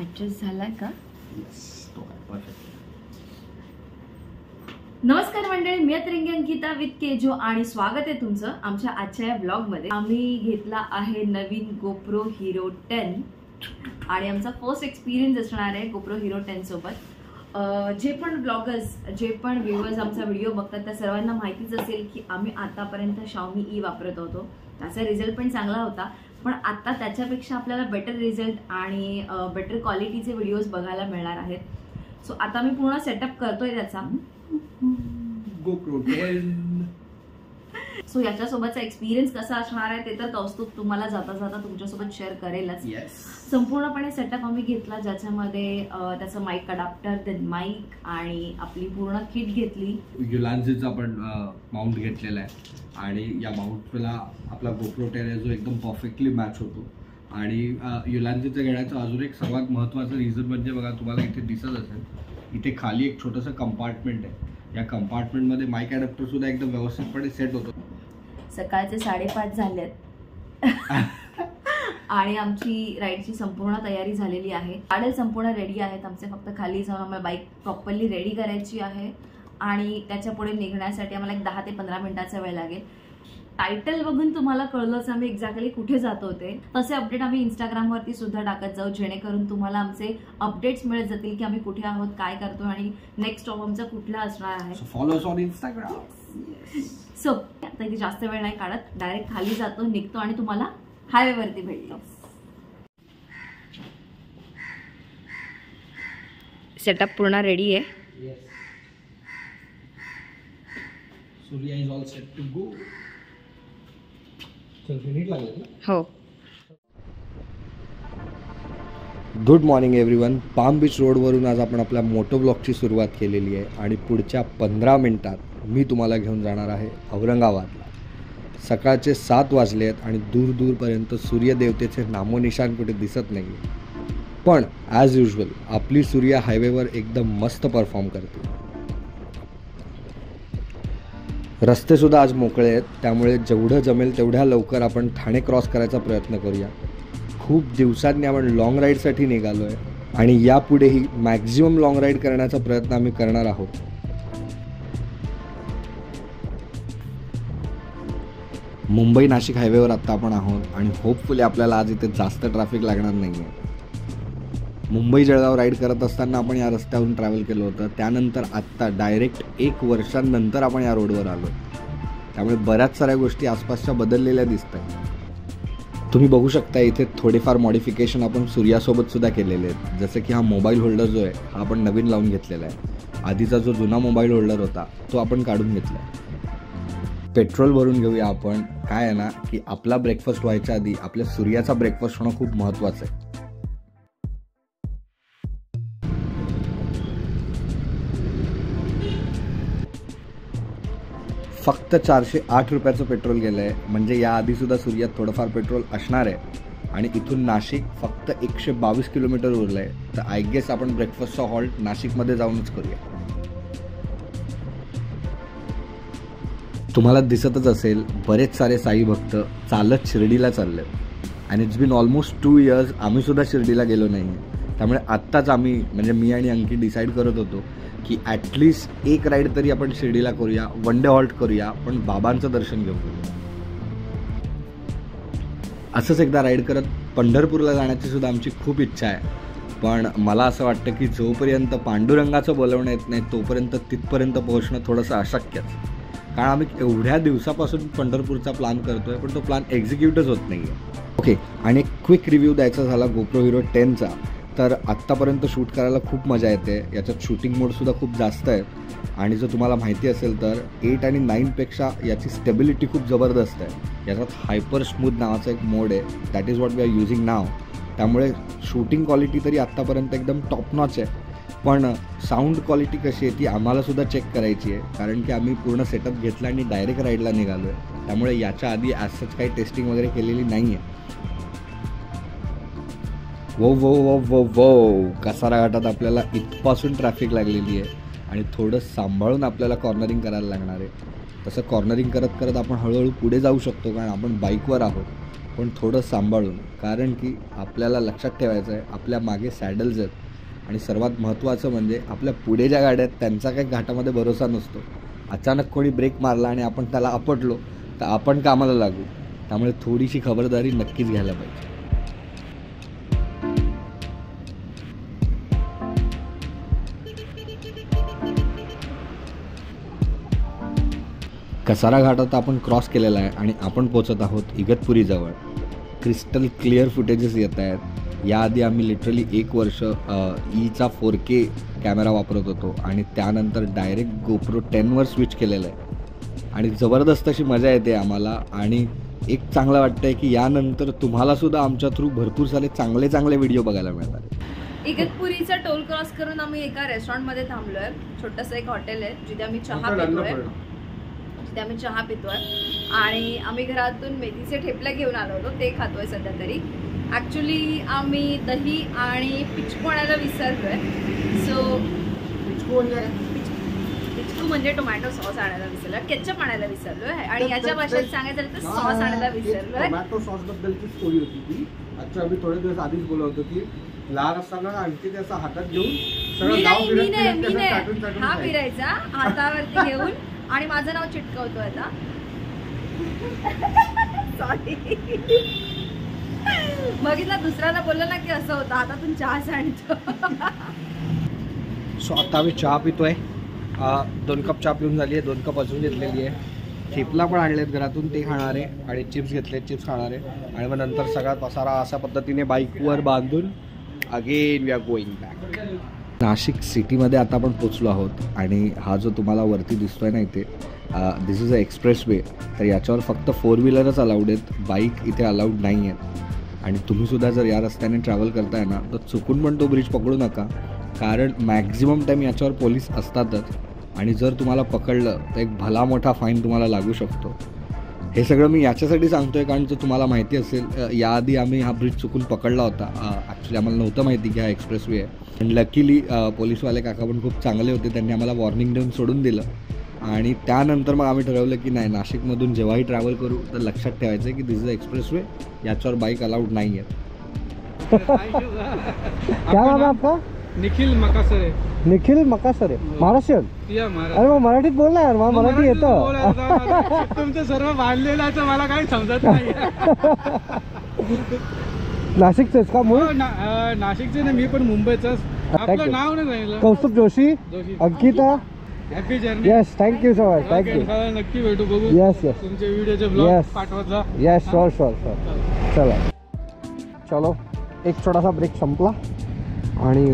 Adjust झालाय का? नमस्कार मंडळी मी अतरंगी अंकिता विथ केजो आणि स्वागत आहे तुमचं आमच्या आजच्या या ब्लॉगमध्ये आम्ही घेतला आहे नवीन गोप्रो हिरो टेन आणि आमचा फर्स्ट एक्सपिरियन्स असणार आहे गोप्रो हिरो टेन सोबत. जे पण ब्लॉगर्स जे पण व्ह्युअर्स आमचा व्हिडिओ बघतात त्या सर्वांना माहितीच असेल की आम्ही आतापर्यंत शाओमी ई वापरत होतो. त्याचा रिझल्ट पण चांगला होता. पण आता त्याच्यापेक्षा आपल्याला बेटर रिझल्ट आणि बेटर क्वालिटीचे व्हिडिओज बघायला मिळणार आहेत. सो आता मी पूर्ण सेटअप करतोय त्याचा. गोप्रो सो याच्यासोबतचा एक्सपिरियन्स कसा असणार आहे ते तर कौस्तुभ तुम्हाला जाता जाता तुमच्यासोबत शेअर करेलच. संपूर्णपणे सेटअप आम्ही घेतला ज्याच्यामध्ये त्याचं माईक अडॅप्टर देन माईक आणि आपली पूर्ण किट घेतली. युलान्झीचा आपण माउंट घेतलेला आहे. आणि या माउंटला आपला गोप्रो आहे जो एकदम परफेक्टली मॅच होतो. आणि युलान्झीचं घेण्याचं अजून एक सर्वात महत्त्वाचं रिझन म्हणजे बघा तुम्हाला इथे दिसत असेल इथे खाली एक छोटंसं कंपार्टमेंट आहे. या कंपार्टमेंटमध्ये माईक अडॅप्टर सुद्धा एकदम व्यवस्थितपणे सेट होतो. सकाळचे साडेपाच झालेत. आणि आमची राईडची संपूर्ण तयारी झालेली आहे. गाड्या संपूर्ण रेडी आहेत. आमचे फक्त खाली जाऊन आम्हाला बाईक प्रॉपरली रेडी करायची आहे. आणि त्याच्या पुढे निघण्यासाठी आम्हाला एक दहा ते पंधरा मिनिटाचा वेळ लागेल. टायटल बघून तुम्हाला कळलंच आम्ही एक्झॅक्टली कुठे जात होते. तसे अपडेट आम्ही इंस्टाग्रामवरती सुद्धा टाकत जाऊ. जेणेकरून तुम्हाला आमचे अपडेट्स मिळत जातील की आम्ही कुठे आहोत काय करतो आणि नेक्स्ट स्टॉप आमचा कुठला असणार आहे. So follow on Instagram so आता इथे जास्त वेळ नाही काढत. डायरेक्ट खाली जातो निघतो आणि तुम्हाला हायवेवरती भेटतो. सेटअप पूर्ण रेडी आहे. Yes Surya is all set to go चल नीट लागलं हो. Good morning everyone palm beach रोडवरून आज आपण आपल्या मोटो ब्लॉगची सुरुवात केलेली आहे आणि पुढच्या पंधरा मिनिटात मी तुम्हाला घेऊन जाणार आहे औरंगाबादला. सकाळचे सात वाजले आहेत आणि दूर दूरपर्यंत सूर्यदेवतेचे नामोनिशान कुठे दिसत नाही पण ॲज युजल आपली सूर्य हायवेवर एकदम मस्त परफॉर्म करते. रस्तेसुद्धा आज मोकळे आहेत त्यामुळे जेवढं जमेल तेवढ्या लवकर आपण ठाणे क्रॉस करायचा प्रयत्न करूया. खूप दिवसांनी आपण लाँग राईडसाठी निघालो आहे आणि यापुढेही मॅक्झिमम लाँग राईड करण्याचा प्रयत्न आम्ही करणार आहोत. मुंबई नाशिक हायवेवर आत्ता आपण आहोत आणि होपफुली आपल्याला आज इथे जास्त ट्रॅफिक लागणार नाही आहे मुंबई जळगाव राईड करत असताना आपण या रस्त्यावरून ट्रॅव्हल केलं होतं. त्यानंतर आत्ता डायरेक्ट एक वर्षांनंतर आपण या रोडवर आलो. त्यामुळे बऱ्याच साऱ्या गोष्टी आसपासच्या बदललेल्या दिसत आहेत तुम्ही बघू शकता इथे थोडेफार मॉडिफिकेशन आपण सूर्यासोबत सुद्धा केलेले आहेत. जसं की हा मोबाईल होल्डर जो आहे हा आपण नवीन लावून घेतलेला आहे. आधीचा जो जुना मोबाईल होल्डर होता तो आपण काढून घेतला आहे पेट्रोल भरून घेऊया आपण. काय आहे ना की आपला ब्रेकफास्ट व्हायच्या आधी आपल्या सूर्याचा ब्रेकफास्ट होणं खूप महत्त्वाचं आहे. फक्त चारशे आठ रुपयाचं पेट्रोल गेलं आहे म्हणजे याआधीसुद्धा सूर्यात थोडंफार पेट्रोल असणार आहे. आणि इथून नाशिक फक्त एकशे बावीस किलोमीटर उरलं आहे तर आय गेस आपण ब्रेकफास्टचा हॉल्ट नाशिकमध्ये जाऊनच करूया. तुम्हाला दिसतच असेल बरेच सारे साई भक्त चालत शिर्डीला चालले. आणि it's been almost two years आम्हीसुद्धा शिर्डीला गेलो नाही त्यामुळे आत्ताच आम्ही म्हणजे मी आणि अंकी डिसाईड करत होतो की ॲटलिस्ट एक राईड तरी आपण शिर्डीला करूया वन डे हॉल्ट करूया पण बाबांचं दर्शन घेऊ असंच एकदा राईड करत पंढरपूरला जाण्याची सुद्धा आमची खूप इच्छा आहे. पण मला असं वाटतं की जोपर्यंत पांडुरंगाचं बोलवणं येत नाही तोपर्यंत तिथपर्यंत पोहोचणं थोडंसं अशक्यच. कारण आम्ही एवढ्या दिवसापासून पंढरपूरचा प्लॅन करतोय पण तो प्लॅन एक्झिक्यूटच होत नाही आहे ओके आणि एक क्विक रिव्ह्यू द्यायचा झाला गोप्रो हिरो टेनचा तर आत्तापर्यंत शूट करायला खूप मजा येते. याच्यात शूटिंग मोडसुद्धा खूप जास्त आहे. आणि जर तुम्हाला माहिती असेल तर एट आणि नाईनपेक्षा याची स्टेबिलिटी खूप जबरदस्त आहे. याच्यात हायपर स्मूथ नावाचा एक मोड आहे. That is what we are using now त्यामुळे शूटिंग क्वालिटी तरी आत्तापर्यंत एकदम टॉप नॉच आहे. पण साऊंड क्वालिटी कशी आहे ती आम्हालासुद्धा चेक करायची आहे. कारण की आम्ही पूर्ण सेटअप घेतला आणि डायरेक्ट राईडला निघालो आहे त्यामुळे याच्या आधी ॲज काही टेस्टिंग वगैरे केलेली नाही आहे वो वो वो वो वो कसारा घाटात आपल्याला इथपासून ट्रॅफिक लागलेली आहे. आणि थोडं सांभाळून आपल्याला कॉर्नरिंग करायला लागणार आहे. तसं कॉर्नरिंग करत करत आपण हळूहळू पुढे जाऊ शकतो कारण आपण बाईकवर आहोत. पण थोडं सांभाळून कारण की आपल्याला लक्षात ठेवायचं आहे आपल्या मागे सॅडल्स आहेत. आणि सर्वात महत्त्वाचं म्हणजे आपल्या पुढे ज्या गाड्या आहेत त्यांचा काही घाटामध्ये भरोसा नसतो. अचानक कोणी ब्रेक मारला आणि आपण त्याला आपटलो तर आपण कामाला लागू. त्यामुळे थोडीशी खबरदारी नक्कीच घ्यायला पाहिजे. कसारा घाट आता आपण क्रॉस केलेला आहे आणि आपण पोचत आहोत इगतपुरीजवळ. क्रिस्टल क्लिअर फुटेजेस येत आहेत. याआधी आम्ही लिटरली एक वर्ष ईचा फोर के कॅमेरा वापरत होतो आणि त्यानंतर डायरेक्ट गोप्रो टेनवर स्विच केलेलं आहे. आणि जबरदस्त अशी मजा येते आम्हाला आणि एक चांगलं वाटतं आहे की यानंतर तुम्हालासुद्धा आमच्या थ्रू भरपूर सारे चांगले चांगले व्हिडिओ बघायला मिळतात इगतपुरीचा टोल क्रॉस करून आम्ही एका रेस्टॉरंटमध्ये थांबलोय. छोटंसं एक हॉटेल आहे जिथे आम्ही चहा पितोय. जिथे आम्ही चहा पितोय. आणि आम्ही घरातून मेथीचे ठेपले घेऊन आलो होतो ते खातोय सध्या तरी. ॲक्च्युली आम्ही दही आणि पिचकू आणायला विसरलोय. सो पिचकू म्हणजे? टोमॅटो सॉस आणायला विसरलोय. केचप आणायला विसरलोय. आणि याच्या भाषेत सांगायचं तर सॉस आणायला विसरलोय. टोमॅटो सॉस बद्दलची स्टोरी होती ती. आजच्या आम्ही थोडे दिवस आधीच बोलत होतो की लहान असताना आणखी त्याचा हातात घेऊन मी नाही मी नाही मी नाही. हा. फिरायचा हातावरती घेऊन. आणि माझं नाव चिटकवतो आता. सॉरी बघितलं दुसऱ्याला बोललं ना की असं होतं. चहा सांडतो. सो आता आम्ही चहा पितोय. दोन कप चहा पिऊन झाली आहे दोन कप अजून घेतलेली आहे चिपला पण आणलेत घरातून ते खाणार. आहे आणि चिप्स घेतले चिप्स खाणार. आहे आणि मग नंतर सगळा पसारा अशा पद्धतीने बाईकवर बांधून again we are going back Nashik सिटीमध्ये आता आपण पोचलो आहोत. आणि हा जो तुम्हाला वरती दिसतोय ना इथे दिस इज अ एक्सप्रेस वे तर याच्यावर फक्त फोर व्हीलरच अलाउड आहेत. बाईक इथे अलाउड नाही आहेत आणि तुम्हीसुद्धा जर या रस्त्याने ट्रॅव्हल करताय ना तर चुकून पण तो ब्रिज पकडू नका. कारण मॅक्झिमम टाईम याच्यावर पोलीस असतातच. आणि जर तुम्हाला पकडलं तर एक भला मोठा फाईन तुम्हाला लागू शकतो. हे सगळं मी याच्यासाठी सांगतो आहे कारण जर तुम्हाला माहिती असेल याआधी आम्ही हा ब्रिज चुकून पकडला होता. ॲक्च्युली आम्हाला नव्हतं माहिती की हा एक्सप्रेस वे आहे. पण लकीली पोलीसवाले काका पण खूप चांगले होते. त्यांनी आम्हाला वॉर्निंग देऊन सोडून दिलं. आणि त्यानंतर मग आम्ही ठरवलं की नाही नाशिकमधून जेव्हाही ट्रॅव्हल करू तर लक्षात ठेवायचं आहे की दिस इज एक्सप्रेस वे याच्यावर बाईक अलाउड नाही आहेत क्या नाम है आपका? निखिल मकासरे. निखिल मकासरे महाराष्ट्रीयन? या अरे मग मराठीत बोल ना यार मला मराठी येतं. तुमचं सर्व बांधलेलं आहे मला काही समजत नाही. नाशिकचेच का मूळ? हो, नाशिकचे नाही मी पण मुंबईचाच. आपलं. नाव नाही Kaustubh Joshi Joshi. Ankita happy journey yes thank you so much thank you नक्की भेटू बघू. येस येस तुमचे व्हिडिओचे ब्लॉग Yes. पाठवत जा. येस श्योर श्योर श्योर चला. चलो एक छोटासा ब्रेक संपला. आणि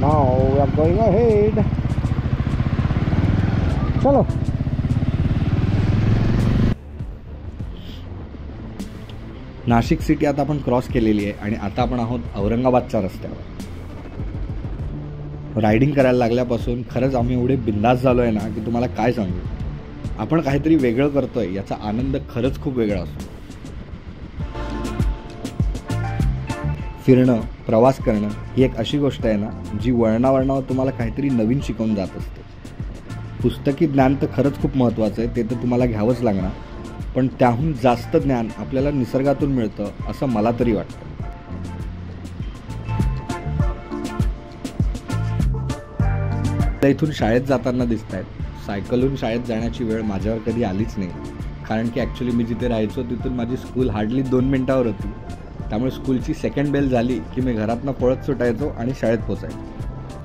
now we are going ahead चलो. नाशिक सिटी आता आपण क्रॉस केलेली आहे आणि आता आपण आहोत औरंगाबादच्या रस्त्यावर. रायडिंग करायला लागल्यापासून खरंच आम्ही एवढे बिंदास झालो आहे ना की तुम्हाला काय सांगू? आपण काहीतरी वेगळं करतो आहे याचा आनंद खरंच खूप वेगळा असतो. फिरणं प्रवास करणं ही एक अशी गोष्ट आहे ना जी वळणावळणावर तुम्हाला काहीतरी नवीन शिकवून जात असते. पुस्तकी ज्ञान तर खरंच खूप महत्त्वाचं आहे ते तर तुम्हाला घ्यावंच लागणार पण त्याहून जास्त ज्ञान आपल्याला निसर्गातून मिळतं असं मला तरी वाटतं. आता इथून शाळेत जाताना दिसत आहेत सायकलहून शाळेत जाण्याची वेळ माझ्यावर कधी आलीच नाही. कारण की ॲक्च्युली मी जिथे राहायचो तिथून माझी स्कूल हार्डली दोन मिनटावर होती. त्यामुळे स्कूलची सेकंड बेल झाली की मी घरातनं पळत सुटायचो आणि शाळेत पोचायचो.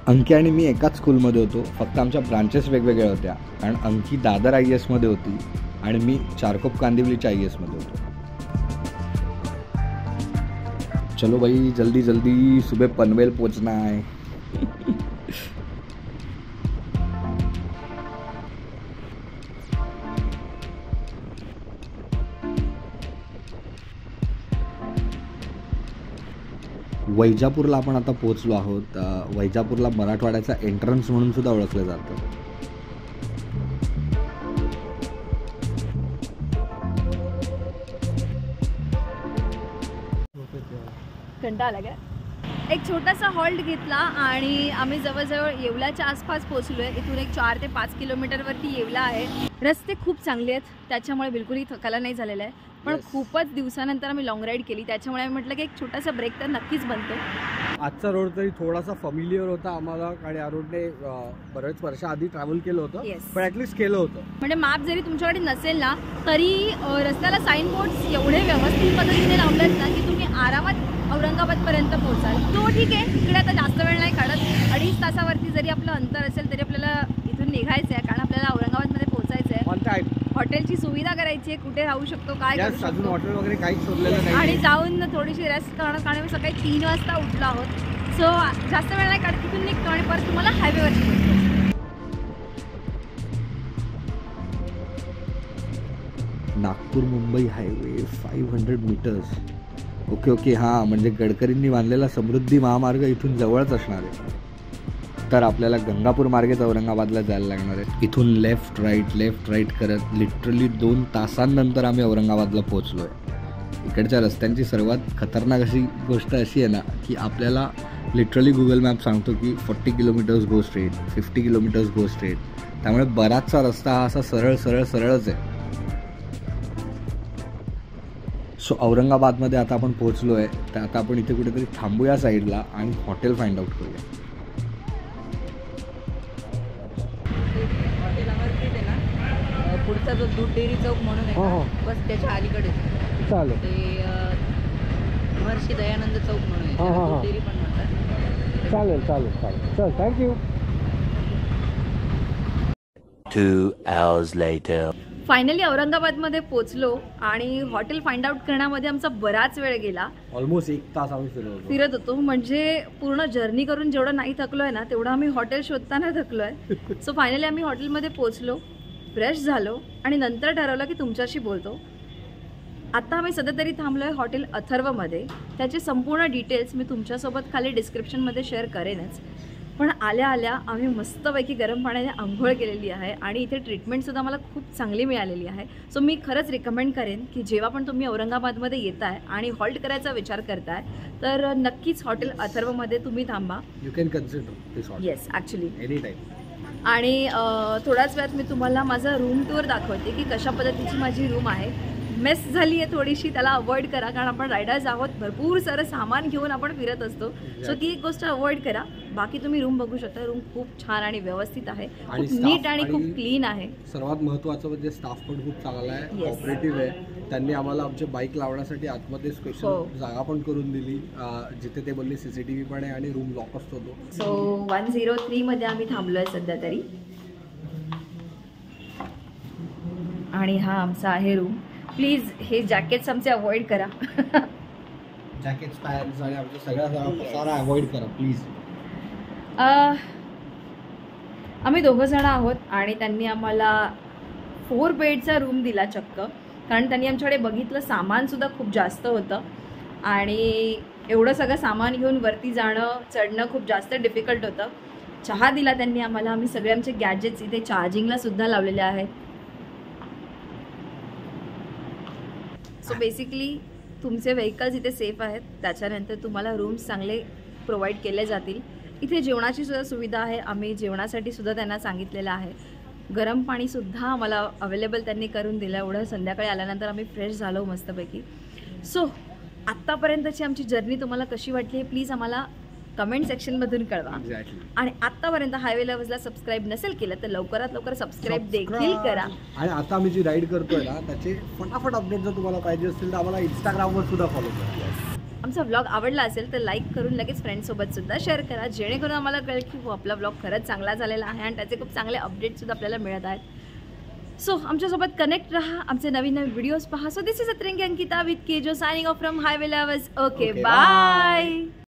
अंकी आणि मी एकाच स्कूलमध्ये होतो. फक्त आमच्या ब्रांचेस वेगवेगळ्या होत्या. कारण अंकी दादर आय एसमध्ये होती आणि मी चारकोप कांदिवलीच्या आय एसमध्ये होतो. चलो भाई जल्दी जल्दी सुबह पनवेल पहुंचना है वैजापूरला आपण आता पोहोचलो आहोत. वैजापूरला मराठवाड्याचा एंट्रन्स म्हणून सुद्धा ओळखलं जातं. कंटाळा का? एक छोटासा हॉल्ट घेतला आणि आम्ही जवळजवळ येवल्याच्या आसपास पोहोचलोय. इथून एक चार ते पाच किलोमीटरवरती येवला आहे. रस्ते खूप चांगले आहेत. त्याच्यामुळे बिलकुलही थकायला नाही झालेलं आहे. पण Yes. खूपच दिवसानंतर आम्ही लॉंग राईड केली. त्याच्यामुळे आम्ही म्हटलं की एक छोटासा ब्रेक तर नक्कीच बनतो. आजचा रोड तरी थोडासा फॅमिलियर होता आम्हाला आणि या रोडने बरेच वर्षाआधी ट्रॅव्हल केलं होतं Yes. पण ऍटलीस्ट केलं होतं. म्हणजे मॅप जरी तुमच्याकडे नसेल ना तरी रस्त्याला साईन बोर्ड्स एवढे व्यवस्थित पद्धतीने लावलेत ना की तुम्ही आरामात औरंगाबादपर्यंत पोहोचाल. तो ठीक आहे इकडे आता जास्त वेळ नाही काढत. अडीच तासावरती जरी आपलं अंतर असेल तरी आपल्याला इथून निघायचं आहे कारण आपल्याला औरंगाबादमध्ये पोहोचायचं आहे ऑन टाइम हॉटेलची सुविधा करायची आहे कुठे राहू शकतो काय करू अजून शकतो हॉटेल वगैरे काहीच शोधलेलं आणि नाही जाऊन थोडीशी रेस्ट करणं कारण आम्ही सकाळी तीन वाजता उठलो आहोत. सो जास्त वेळ नाही काढत तिथून निघतो आणि परत तुम्हाला हायवेवरती भेटतो Nagpur Mumbai highway five hundred meters okay okay हां म्हणजे गडकरींनी बांधलेला समृद्धी महामार्ग इथून जवळच असणार आहे. तर आपल्याला गंगापूर मार्गेच औरंगाबादला जायला लागणार आहे. इथून लेफ्ट राईट लेफ्ट राईट करत लिटरली दोन तासांनंतर आम्ही औरंगाबादला पोहोचलो आहे इकडच्या रस्त्यांची सर्वात खतरनाक अशी गोष्ट अशी आहे ना की आपल्याला लिटरली गुगल मॅप सांगतो की forty kilometers go straight fifty kilometers go straight त्यामुळे बराचसा रस्ता हा असा सरळ सरळ सरळच आहे. सो औरंगाबादमध्ये आता आपण पोहोचलो आहे तर आता आपण इथे कुठेतरी थांबूया साईडला आणि हॉटेल फाइंड आउट करूया. पुढचा जो दूध डेअरी चौक म्हणून आहे हो, हो. ना, बस त्याच्या अलीकडे. चालेल. ते अ, महर्षी दयानंद चौक म्हणून आहे. हा, त्याला हा, दूध हा. डेअरी पण म्हणतात. चालेल चालेल चालेल. चल thank you Two hours later. Finally औरंगाबादमध्ये पोहोचलो आणि हॉटेल फाइंड आउट करण्यामध्ये आमचा बराच वेळ गेला. ऑलमोस्ट एक तास आम्ही फिरवतो फिरत होतो. म्हणजे पूर्ण जर्नी करून जेवढं नाही थकलोय ना तेवढं आम्ही हॉटेल शोधताना थकलोय. सो फायनली आम्ही हॉटेलमध्ये पोहोचलो फ्रेश झालो आणि नंतर ठरवलं की तुमच्याशी बोलतो. आता आम्ही सध्या तरी थांबलोय हॉटेल अथर्वमध्ये. त्याचे संपूर्ण डिटेल्स मी तुमच्यासोबत खाली डिस्क्रिप्शनमध्ये शेअर करेनच. पण आल्या आल्या आम्ही मस्तपैकी गरम पाण्याने आंघोळ केलेली आहे आणि इथे ट्रीटमेंटसुद्धा मला खूप चांगली मिळालेली आहे. सो मी खरंच रिकमेंड करेन की जेव्हा पण तुम्ही औरंगाबादमध्ये येताय आणि हॉल्ट करायचा विचार करताय तर नक्कीच हॉटेल अथर्वमध्ये तुम्ही थांबा. You can consider yes actually any time आणि थोड्याच वेळात मी तुम्हाला माझा रूम टूर दाखवते की कशा पद्धतीची माझी रूम आहे. मेस झाली आहे थोडीशी त्याला अवॉइड करा कारण आपण रायडर्स आहोत. भरपूर सारं सामान घेऊन आपण फिरत असतो. सो ती एक गोष्ट अवॉइड करा. बाकी तुम्ही रूम बघू शकता. रूम खूप छान आणि व्यवस्थित आहे. खूप नीट आणि खूप क्लीन आहे. सर्वात महत्त्वाचं म्हणजे स्टाफ पण खूप चांगला आहे. Yes. कॉपरेटिव्ह आहे. त्यांनी आम्हाला आमचे बाईक लावण्यासाठी आतमध्ये स्पेशल हो. जागा पण करून दिली. जिथे ते बोलले सीसीटीव्ही पण आहे आणि रूम लॉक असतो तो. सो वन झिरो थ्रीमध्ये आम्ही थांबलो आहे सध्या तरी. आणि हा आमचा आहे रूम प्लीज हे जॅकेट्स आमचे अवॉइड करा. जॅकेट्स पॅन्ट्स आणि आमच्या सगळ्या सगळा पसारा अवॉइड करा प्लीज आम्ही दोघं जण आहोत आणि त्यांनी आम्हाला फोर बेडचा रूम दिला चक्क. कारण त्यांनी आमच्याकडे बघितलं सामानसुद्धा खूप जास्त होतं. आणि एवढं सगळं सामान घेऊन वरती जाणं चढणं खूप जास्त डिफिकल्ट होतं. चहा दिला त्यांनी आम्हाला. आम्ही सगळे आमचे गॅजेट्स इथे चार्जिंगला सुद्धा लावलेले आहेत. सो बेसिकली तुमचे व्हेकल्स इथे सेफ आहेत. त्याच्यानंतर तुम्हाला रूम्स चांगले प्रोव्हाइड केले जातील. इथे जेवणाची सुद्धा सुविधा आहे. आम्ही जेवणासाठी सुद्धा त्यांना सांगितलेलं आहे. गरम पाणीसुद्धा आम्हाला अवेलेबल त्यांनी करून दिलं. एवढं संध्याकाळी आल्यानंतर आम्ही फ्रेश झालो मस्तपैकी. सो आत्तापर्यंतची आमची जर्नी तुम्हाला कशी वाटली प्लीज आम्हाला कमेंट सेक्शनमधून कळवा. आणि आत्तापर्यंत हायवे लव्हजला सबस्क्राईब नसेल केलं तर लवकरात लवकर सबस्क्राईब देखील करा. आणि आता आम्ही जी राईड करतोय ना त्याचे फटाफट अपडेट जर तुम्हाला पाहिजे असतील तर आम्हाला इंस्टाग्रामवर सुद्धा फॉलो करा. आमचा व्लॉग आवडला असेल तर लाईक करून लगेच फ्रेंड्ससोबत सुद्धा शेअर करा. जेणेकरून आम्हाला कळेल की हो आपला व्लॉग खरंच चांगला झालेला आहे आणि त्याचे खूप चांगले अपडेट्ससुद्धा आपल्याला मिळत आहेत. सो आमच्यासोबत कनेक्ट राहा. आमचे नवीन नवीन व्हिडिओज पहा. So this is Atringi Ankita with K Jo signing off from highway lovers okay bye